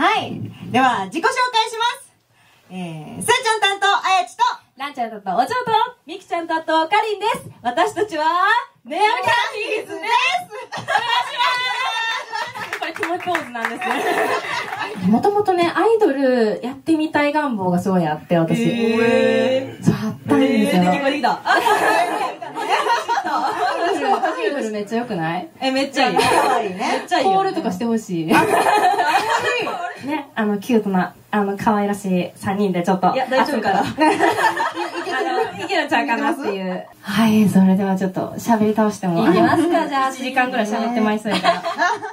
はい。では、自己紹介します。えー、すーちゃん担当、あやちと、ランちゃんだとお嬢と、みきちゃんだとかりんです。私たちは、ネオキャンディーズです。これ、キモポーズなんですね。もともとね、アイドルやってみたい願望がすごいあって、私。えそう、あったんですよ。出てきました。アイドルめっちゃ良くない？え、めっちゃいい。かわいいね。コールとかしてほしい。ね、あの、キュートな、あの、可愛らしい3人でちょっと。いや、大丈夫かな？あの、いけるちゃうかなっていう。はい、それではちょっと喋り倒しても。いきますか、じゃあ。1時間ぐらい喋ってまいそうやから。